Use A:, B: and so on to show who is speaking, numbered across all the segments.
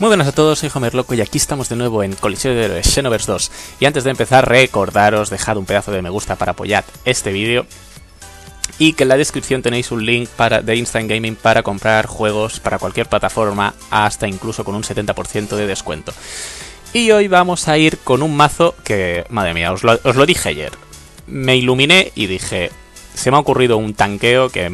A: Muy buenas a todos, soy Homer Loco y aquí estamos de nuevo en Colisión de Héroes Xenoverse 2. Y antes de empezar, recordaros, dejad un pedazo de me gusta para apoyar este vídeo. Y que en la descripción tenéis un link para, de Instant Gaming para comprar juegos para cualquier plataforma, hasta incluso con un 70% de descuento. Y hoy vamos a ir con un mazo que, madre mía, os lo, os lo dije ayer. Me iluminé y dije, se me ha ocurrido un tanqueo que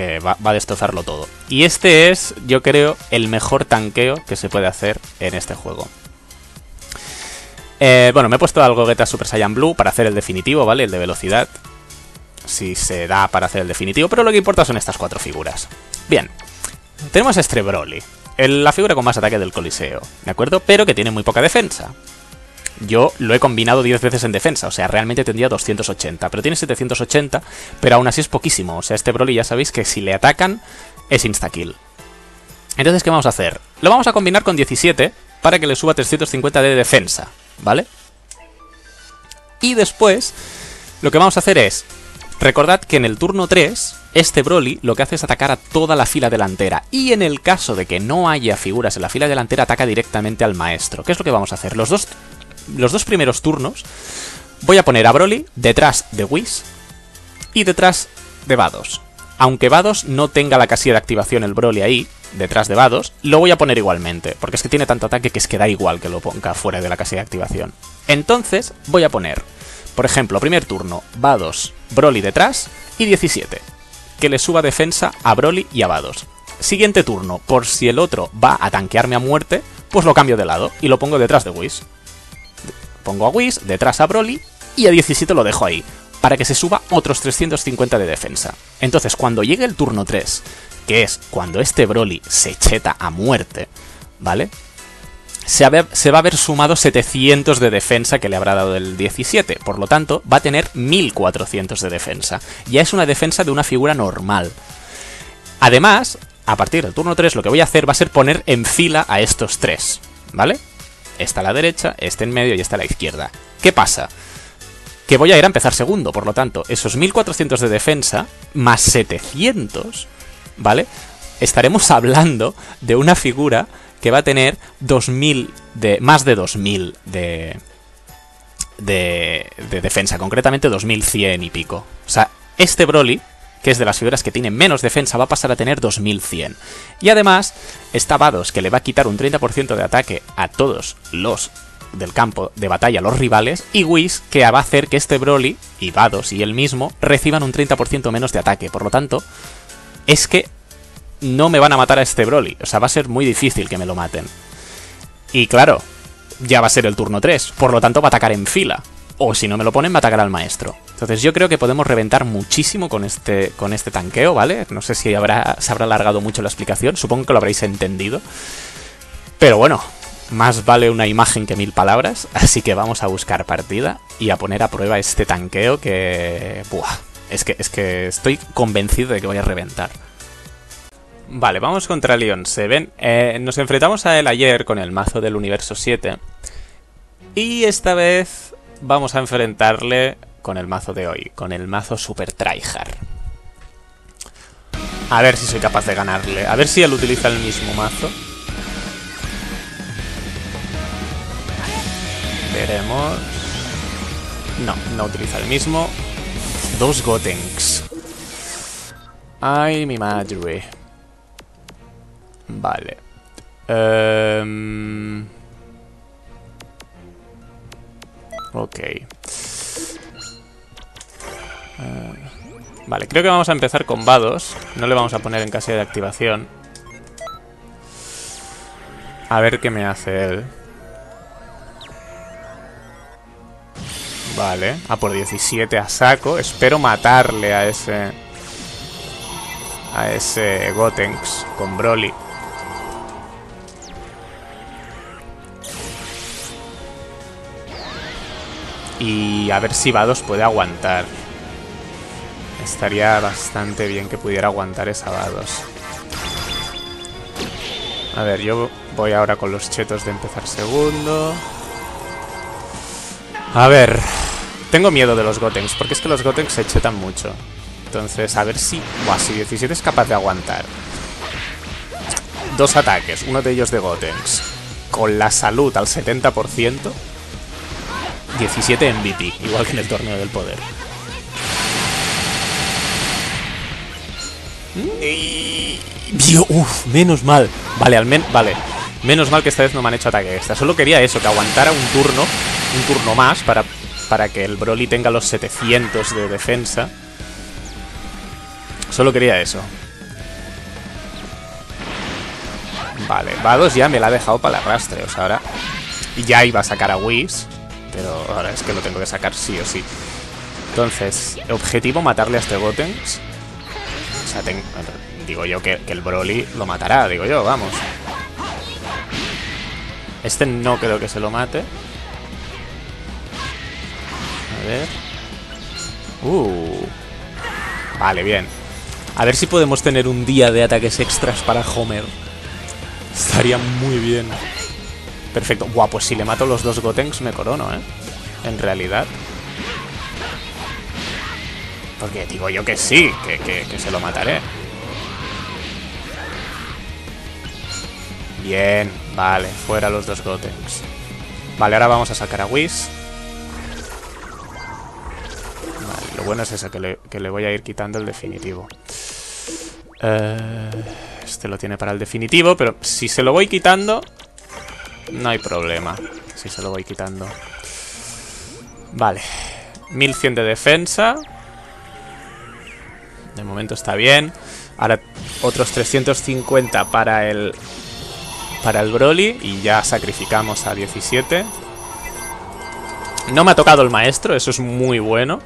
A: que va, a destrozarlo todo. Y este es, yo creo, el mejor tanqueo que se puede hacer en este juego. Eh, bueno, me he puesto algo Geta Super Saiyan Blue para hacer el definitivo, ¿vale? El de velocidad. Si se da para hacer el definitivo, pero lo que importa son estas cuatro figuras. Bien, tenemos a este la figura con más ataque del Coliseo, ¿de acuerdo? Pero que tiene muy poca defensa. Yo lo he combinado 10 veces en defensa, o sea, realmente tendría 280, pero tiene 780, pero aún así es poquísimo. O sea, este Broly ya sabéis que si le atacan es insta-kill. Entonces, ¿qué vamos a hacer? Lo vamos a combinar con 17 para que le suba 350 de defensa, ¿vale? Y después, lo que vamos a hacer es, recordad que en el turno 3, este Broly lo que hace es atacar a toda la fila delantera. Y en el caso de que no haya figuras en la fila delantera, ataca directamente al maestro. ¿Qué es lo que vamos a hacer? Los dos los dos primeros turnos voy a poner a Broly detrás de Whis y detrás de Vados. Aunque Vados no tenga la casilla de activación el Broly ahí, detrás de Vados, lo voy a poner igualmente, porque es que tiene tanto ataque que es que da igual que lo ponga fuera de la casilla de activación. Entonces voy a poner, por ejemplo, primer turno, Vados, Broly detrás y 17, que le suba defensa a Broly y a Vados. Siguiente turno, por si el otro va a tanquearme a muerte, pues lo cambio de lado y lo pongo detrás de Whis. Pongo a Whis, detrás a Broly y a 17 lo dejo ahí, para que se suba otros 350 de defensa. Entonces, cuando llegue el turno 3, que es cuando este Broly se cheta a muerte, ¿vale? Se, va a haber sumado 700 de defensa que le habrá dado el 17, por lo tanto, va a tener 1400 de defensa. Ya es una defensa de una figura normal. Además, a partir del turno 3 lo que voy a hacer va a ser poner en fila a estos tres, ¿vale? Esta a la derecha, este en medio y esta a la izquierda. ¿Qué pasa? Que voy a ir a empezar segundo, por lo tanto, esos 1400 de defensa más 700, ¿vale? Estaremos hablando de una figura que va a tener 2000 de más de 2000 de de, de defensa, concretamente 2100 y pico. O sea, este Broly que es de las figuras que tienen menos defensa, va a pasar a tener 2100. Y además, está Vados, que le va a quitar un 30% de ataque a todos los del campo de batalla, los rivales, y Whis, que va a hacer que este Broly, y Vados y él mismo, reciban un 30% menos de ataque. Por lo tanto, es que no me van a matar a este Broly. O sea, va a ser muy difícil que me lo maten. Y claro, ya va a ser el turno 3, por lo tanto va a atacar en fila o si no me lo ponen, me atacará al maestro. Entonces yo creo que podemos reventar muchísimo con este, con este tanqueo, ¿vale? No sé si habrá, se habrá alargado mucho la explicación, supongo que lo habréis entendido. Pero bueno, más vale una imagen que mil palabras, así que vamos a buscar partida y a poner a prueba este tanqueo que... Buah, es que, es que estoy convencido de que voy a reventar. Vale, vamos contra Leon Seven. Eh, nos enfrentamos a él ayer con el mazo del universo 7. Y esta vez vamos a enfrentarle con el mazo de hoy, con el mazo Super Tryhard. A ver si soy capaz de ganarle. A ver si él utiliza el mismo mazo. Veremos. No, no utiliza el mismo. Dos Gotenks. Ay, mi madre. Vale. Eh... Ok. Eh, vale, creo que vamos a empezar con Vados. No le vamos a poner en casilla de activación. A ver qué me hace él. Vale, a por 17 a saco. Espero matarle a ese... A ese Gotenks con Broly. Y a ver si Vados puede aguantar. Estaría bastante bien que pudiera aguantar esa Vados. A ver, yo voy ahora con los chetos de empezar segundo. A ver... Tengo miedo de los Gotenks, porque es que los Gotenks se chetan mucho. Entonces, a ver si... Buah, si 17 es capaz de aguantar. Dos ataques, uno de ellos de Gotenks. con la salud al 70%, 17 MVP, igual que en el torneo del poder. Dios, uff, menos mal. Vale, al menos, vale. Menos mal que esta vez no me han hecho ataque extra. Solo quería eso, que aguantara un turno, un turno más para, para que el Broly tenga los 700 de defensa. Solo quería eso. Vale, Vados ya me la ha dejado para el arrastre. O sea, ahora ya iba a sacar a Whis. Pero ahora es que lo tengo que sacar sí o sí. Entonces, objetivo matarle a este Gotenks. Digo yo que, el Broly lo matará, digo yo, vamos. Este no creo que se lo mate. A ver. Uh. Vale, bien. A ver si podemos tener un día de ataques extras para Homer. Estaría muy bien. Perfecto. Buah, pues si le mato los dos Gotenks me corono, ¿eh? En realidad. Porque digo yo que sí, que, que se lo mataré. Bien, vale, fuera los dos Gotenks. Vale, ahora vamos a sacar a Whis. Vale, lo bueno es eso, que le, voy a ir quitando el definitivo. Eh, este lo tiene para el definitivo, pero si se lo voy quitando, no hay problema. Si se lo voy quitando. Vale, 1100 de defensa. De momento está bien. Ahora otros 350 para el para el Broly y ya sacrificamos a 17. No me ha tocado el maestro, eso es muy bueno.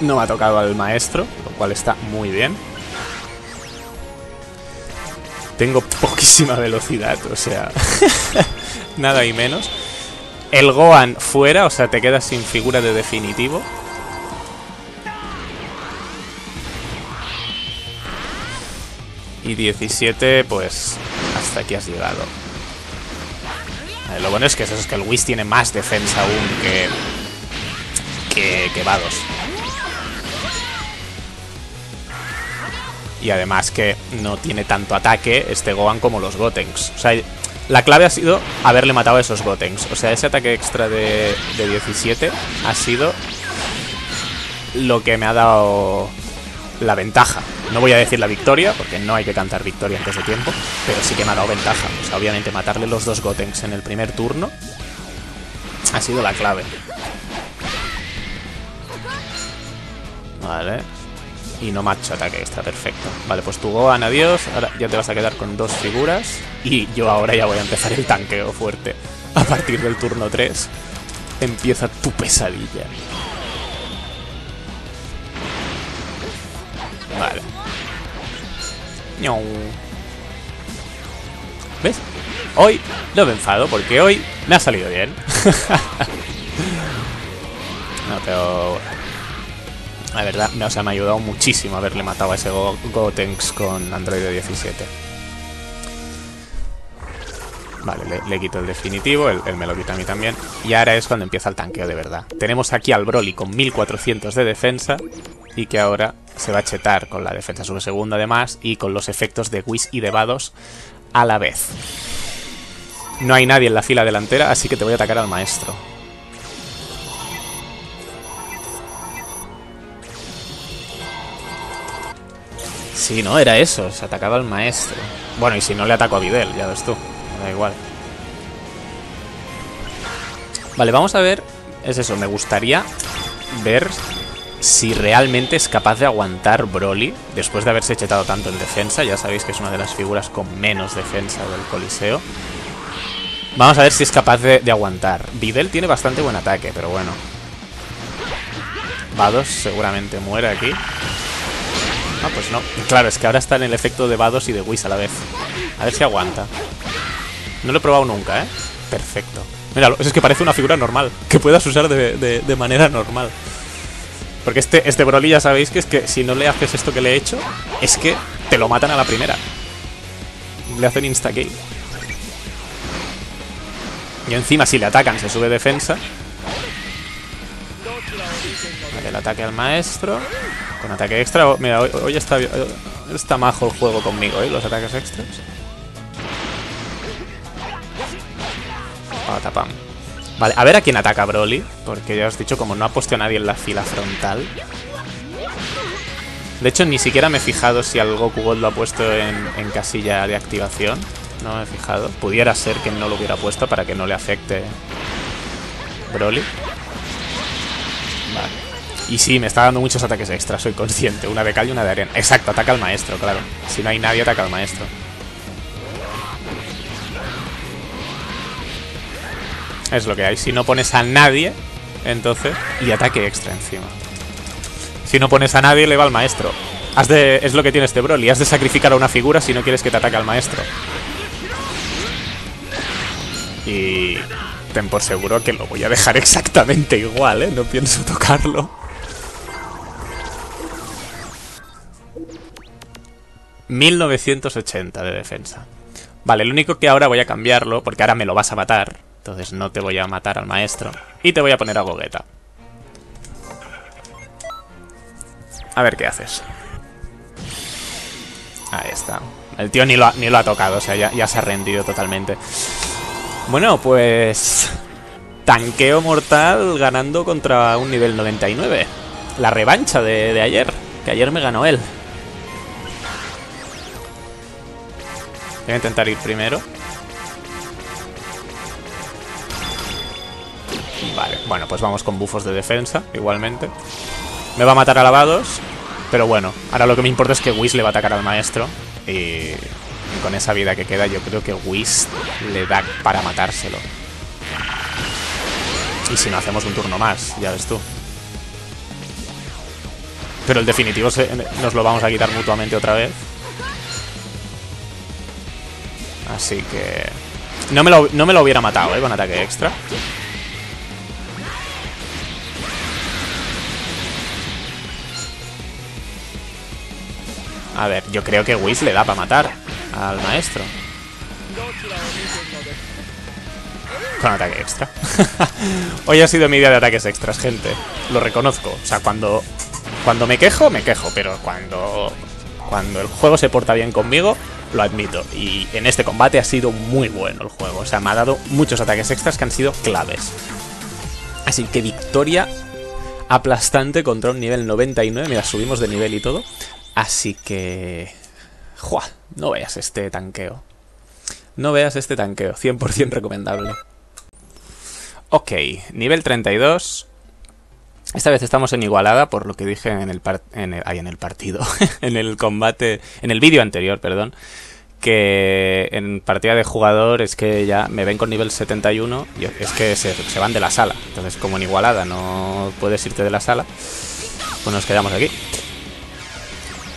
A: No me ha tocado al maestro, lo cual está muy bien. Tengo poquísima velocidad, o sea, nada y menos. El Gohan fuera, o sea, te quedas sin figura de definitivo. Y 17, pues hasta aquí has llegado. lo bueno es que eso es que el Whis tiene más defensa aún que, que, que Vados. Y además que no tiene tanto ataque este Gohan como los Gotenks. O sea, la clave ha sido haberle matado a esos Gotenks. O sea, ese ataque extra de, de 17 ha sido lo que me ha dado la ventaja. No voy a decir la victoria, porque no hay que cantar victoria antes de tiempo, pero sí que me ha dado ventaja. O sea, obviamente matarle los dos Gotenks en el primer turno ha sido la clave. Vale. Y no macho ataque, está perfecto. Vale, pues tu Gohan, adiós. Ahora ya te vas a quedar con dos figuras. Y yo ahora ya voy a empezar el tanqueo fuerte. A partir del turno 3 empieza tu pesadilla. Vale. ¿Ves? Hoy no me enfado porque hoy me ha salido bien. no, pero... La verdad, me, o me ha ayudado muchísimo haberle matado a ese Gotenks con Android 17. Vale, le, quito el definitivo, él, me lo quita a mí también. Y ahora es cuando empieza el tanqueo de verdad. Tenemos aquí al Broly con 1400 de defensa y que ahora se va a chetar con la defensa sobre segundo además y con los efectos de Whis y de Vados a la vez. No hay nadie en la fila delantera, así que te voy a atacar al maestro. Sí, no, era eso, se atacaba al maestro. Bueno, y si no le ataco a Videl, ya ves tú, me da igual. Vale, vamos a ver, es eso, me gustaría ver si realmente es capaz de aguantar Broly después de haberse chetado tanto en defensa. Ya sabéis que es una de las figuras con menos defensa del Coliseo. Vamos a ver si es capaz de, aguantar. Videl tiene bastante buen ataque, pero bueno. Vados seguramente muere aquí. Ah, pues no. Claro, es que ahora está en el efecto de Vados y de Whis a la vez. A ver si aguanta. No lo he probado nunca, ¿eh? Perfecto. Mira, es que parece una figura normal. Que puedas usar de, manera normal. Porque este, este Broly ya sabéis que es que si no le haces esto que le he hecho, es que te lo matan a la primera. Le hacen insta-kill. Y encima si le atacan se sube defensa. Vale, el ataque al maestro. Con ataque extra. Oh, mira, hoy, está, Está majo el juego conmigo, ¿eh? Los ataques extras. Ah, tapam. Vale, a ver a quién ataca Broly. Porque ya os he dicho, como no ha puesto a nadie en la fila frontal. De hecho, ni siquiera me he fijado si al Goku God lo ha puesto en, casilla de activación. No me he fijado. Pudiera ser que no lo hubiera puesto para que no le afecte Broly. Y sí, me está dando muchos ataques extra, soy consciente. Una de cal y una de arena. Exacto, ataca al maestro, claro. Si no hay nadie, ataca al maestro. Es lo que hay. Si no pones a nadie, entonces... Y ataque extra encima. Si no pones a nadie, le va al maestro. Has de, es lo que tiene este Broly. Has de sacrificar a una figura si no quieres que te ataque al maestro. Y... Ten por seguro que lo voy a dejar exactamente igual, ¿eh? No pienso tocarlo. 1980 de defensa. Vale, lo único que ahora voy a cambiarlo, porque ahora me lo vas a matar. Entonces no te voy a matar al maestro. Y te voy a poner a Gogeta. A ver qué haces. Ahí está. El tío ni lo ha, ni lo ha tocado, o sea, ya, se ha rendido totalmente. Bueno, pues... Tanqueo mortal ganando contra un nivel 99. La revancha de, de ayer, que ayer me ganó él. Voy a intentar ir primero. Vale, bueno, pues vamos con bufos de defensa, igualmente. Me va a matar a lavados, pero bueno, ahora lo que me importa es que Whis le va a atacar al maestro. Y con esa vida que queda, yo creo que Whis le da para matárselo. Y si no, hacemos un turno más, ya ves tú. Pero el definitivo nos lo vamos a quitar mutuamente otra vez. Así que... No me lo, no me lo hubiera matado, ¿eh? Con ataque extra. A ver, yo creo que Whis le da para matar al maestro. Con ataque extra. Hoy ha sido mi día de ataques extras, gente. Lo reconozco. O sea, cuando, cuando me quejo, me quejo. Pero cuando, cuando el juego se porta bien conmigo, lo admito. Y en este combate ha sido muy bueno el juego. O sea, me ha dado muchos ataques extras que han sido claves. Así que victoria aplastante contra un nivel 99. Mira, subimos de nivel y todo. Así que... ¡Jua! No veas este tanqueo. No veas este tanqueo. 100% recomendable. Ok, nivel 32. Esta vez estamos en igualada, por lo que dije en el, en en el partido, en el combate, en el vídeo anterior, perdón, que en partida de jugador es que ya me ven con nivel 71 y es que se, se van de la sala. Entonces, como en igualada no puedes irte de la sala, pues nos quedamos aquí.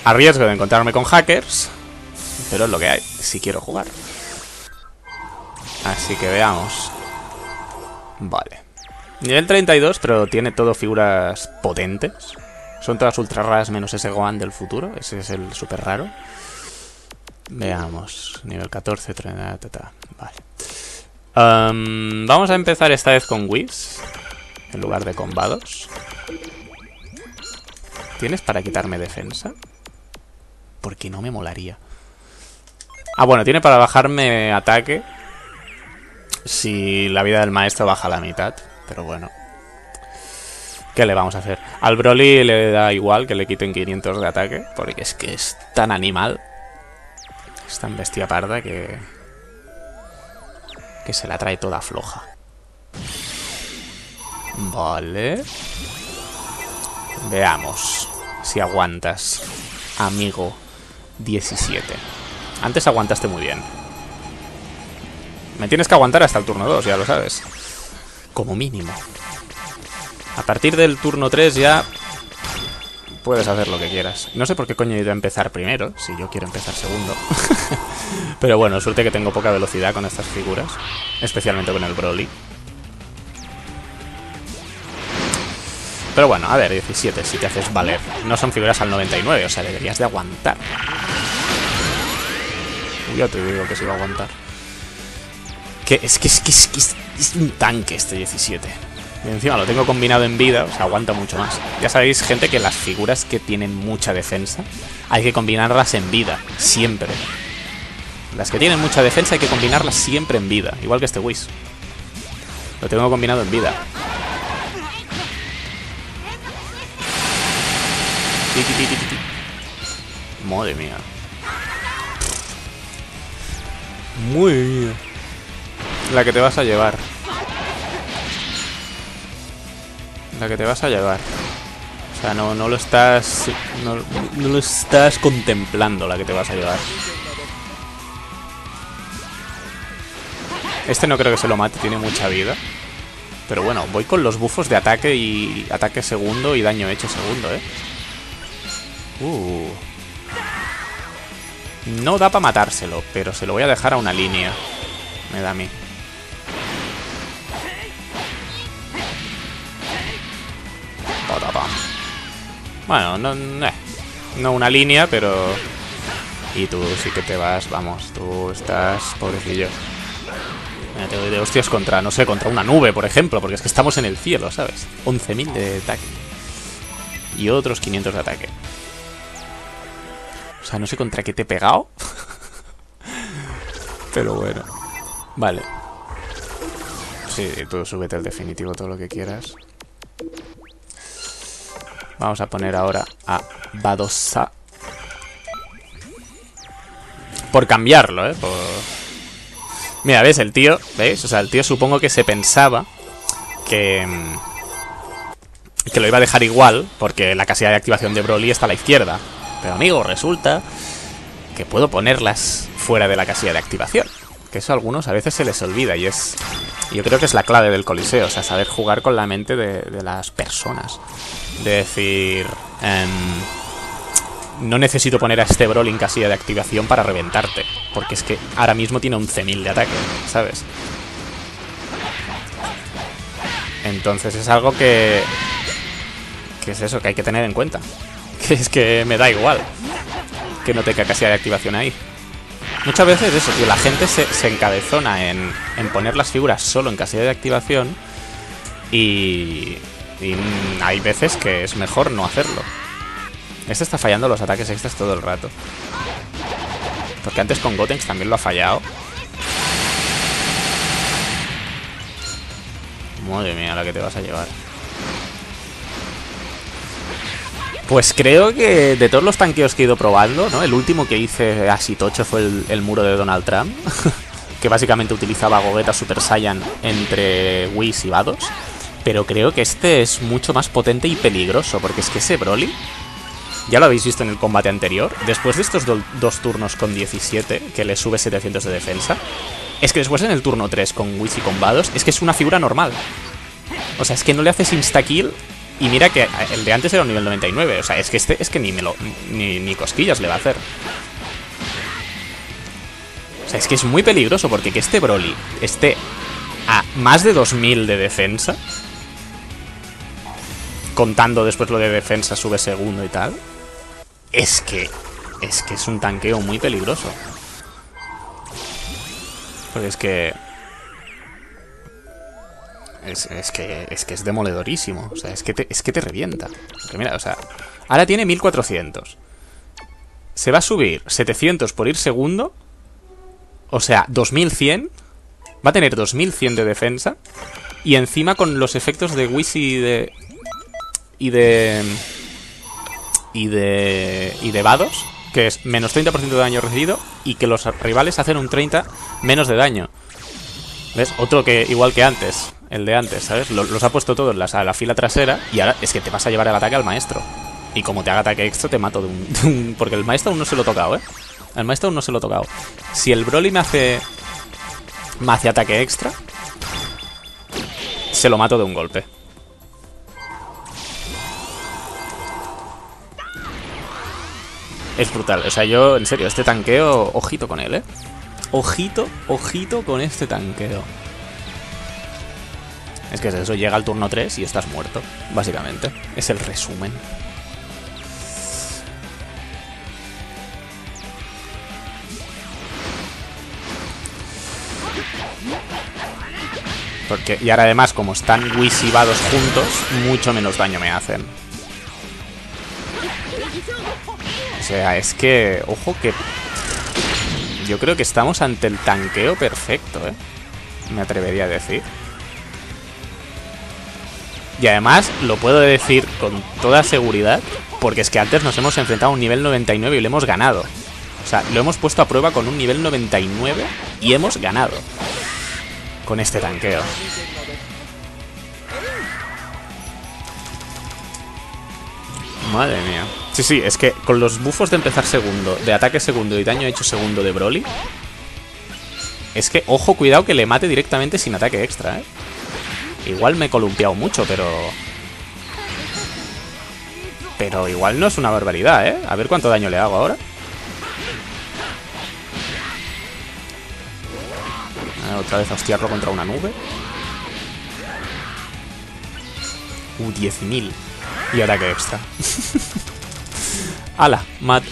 A: A riesgo de encontrarme con hackers, pero es lo que hay, si quiero jugar. Así que veamos. Vale. Nivel 32, pero tiene todo figuras potentes. Son todas ultra raras menos ese Gohan del futuro. Ese es el súper raro. Veamos. Nivel 14, Vale. vamos a empezar esta vez con Whis. En lugar de combados. ¿Tienes para quitarme defensa? Porque no me molaría. Ah, bueno, tiene para bajarme ataque. Si la vida del maestro baja a la mitad. Pero bueno. ¿Qué le vamos a hacer? Al Broly le da igual que le quiten 500 de ataque, porque es que es tan animal. Es tan bestia parda que... Que se la trae toda floja. Vale. Veamos si aguantas, amigo 17. Antes aguantaste muy bien. Me tienes que aguantar hasta el turno 2, ya lo sabes como mínimo. A partir del turno 3 ya puedes hacer lo que quieras. No sé por qué coño he ido a empezar primero, si yo quiero empezar segundo. Pero bueno, suerte que tengo poca velocidad con estas figuras, especialmente con el Broly. Pero bueno, a ver, 17, si te haces valer. No son figuras al 99, o sea, deberías de aguantar. Yo te digo que sí va a aguantar. Que es que es que es, que es, un tanque este 17. Y encima lo tengo combinado en vida, o sea, aguanta mucho más. Ya sabéis, gente, que las figuras que tienen mucha defensa hay que combinarlas en vida, siempre. Las que tienen mucha defensa hay que combinarlas siempre en vida, igual que este Whis. Lo tengo combinado en vida. Madre mía. Muy bien. La que te vas a llevar. La que te vas a llevar. O sea, no, no lo estás... No, no lo estás contemplando la que te vas a llevar. Este no creo que se lo mate, tiene mucha vida. Pero bueno, voy con los bufos de ataque y ataque segundo y daño hecho segundo, ¿eh? Uh. No da para matárselo, pero se lo voy a dejar a una línea. Me da a mí. Bueno, no, no una línea, pero... Y tú sí que te vas, vamos, tú estás pobrecillo. Mira, te doy de hostias contra, no sé, contra una nube, por ejemplo, porque es que estamos en el cielo, ¿sabes? 11.000 de ataque. Y otros 500 de ataque. O sea, no sé contra qué te he pegado. Pero bueno. Vale. Sí, tú súbete el definitivo todo lo que quieras. Vamos a poner ahora a Badosa. Por cambiarlo, ¿eh? Por... Mira, ¿ves? El tío, ¿veis? O sea, el tío supongo que se pensaba que... Que lo iba a dejar igual, porque la casilla de activación de Broly está a la izquierda. Pero amigo, resulta que puedo ponerlas fuera de la casilla de activación. Que eso a algunos a veces se les olvida y es... Yo creo que es la clave del coliseo, o sea, saber jugar con la mente de, las personas. De decir... Em, no necesito poner a este Broly en casilla de activación para reventarte. Porque es que ahora mismo tiene 11.000 de ataque, ¿sabes? Entonces es algo que... Que es eso, que hay que tener en cuenta. Que es que me da igual que no tenga casilla de activación ahí. Muchas veces eso, tío, la gente se, encabezona en, en, poner las figuras solo en casilla de activación y, y hay veces que es mejor no hacerlo. Este está fallando los ataques extras todo el rato. Porque antes con Gotenks también lo ha fallado. Madre mía, la que te vas a llevar. Pues creo que de todos los tanqueos que he ido probando, ¿no? El último que hice así tocho fue el, muro de Donald Trump. que básicamente utilizaba Gogeta Super Saiyan entre Whis y Vados. Pero creo que este es mucho más potente y peligroso, porque es que ese Broly, ya lo habéis visto en el combate anterior, después de estos dos turnos con 17, que le sube 700 de defensa, es que después en el turno 3 con Whis y con Vados, es que es una figura normal. O sea, es que no le haces insta-kill y mira que el de antes era un nivel 99. O sea, es que este es que ni me lo. Ni, cosquillas le va a hacer. O sea, es que es muy peligroso porque que este Broly esté a más de 2000 de defensa. Contando después lo de defensa, sube segundo y tal. Es que. Es que es un tanqueo muy peligroso. Porque es que. Es, que, es que es demoledorísimo. O sea, es que te, es que te revienta. mira, o sea, ahora tiene 1400. Se va a subir 700 por ir segundo. O sea, 2100. Va a tener 2100 de defensa. Y encima con los efectos de Whis y de... Y de... Y de... Y de Vados. Que es menos 30% de daño recibido. Y que los rivales hacen un 30 menos de daño. ¿Ves? Otro que igual que antes el de antes, ¿sabes? Los, ha puesto todos en la, la, fila trasera y ahora es que te vas a llevar el ataque al maestro. Y como te haga ataque extra, te mato de un, Porque el maestro aún no se lo he tocado, ¿eh? El maestro aún no se lo he tocado. Si el Broly me hace... Me hace ataque extra... Se lo mato de un golpe. Es brutal. O sea, yo, en serio, este tanqueo... Ojito con él, ¿eh? Ojito, ojito con este tanqueo. Es que es eso, llega al turno 3 y estás muerto, básicamente. Es el resumen. Porque, y ahora además, como están wisivados juntos, mucho menos daño me hacen. O sea, es que... Ojo que... Yo creo que estamos ante el tanqueo perfecto, ¿eh? Me atrevería a decir. Y además lo puedo decir con toda seguridad, porque es que antes nos hemos enfrentado a un nivel 99 y lo hemos ganado. O sea, lo hemos puesto a prueba con un nivel 99 y hemos ganado. Con este tanqueo. Madre mía. Sí, sí, es que con los bufos de empezar segundo, de ataque segundo y daño hecho segundo de Broly, es que, ojo, cuidado que le mate directamente sin ataque extra, ¿eh? Igual me he columpiado mucho, pero... Pero igual no es una barbaridad, ¿eh? A ver cuánto daño le hago ahora. Ah, otra vez hostiarlo contra una nube. Uh, 10.000. Y ataque extra. ¡Hala! Mat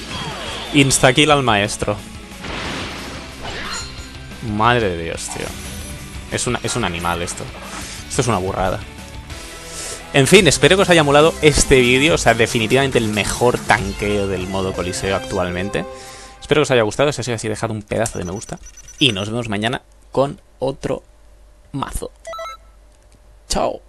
A: Insta-kill al maestro. Madre de Dios, tío. Es, es un animal esto. Esto es una burrada. En fin, espero que os haya molado este vídeo. O sea, definitivamente el mejor tanqueo del modo coliseo actualmente. Espero que os haya gustado. Si es así, dejad un pedazo de me gusta. Y nos vemos mañana con otro mazo. Chao.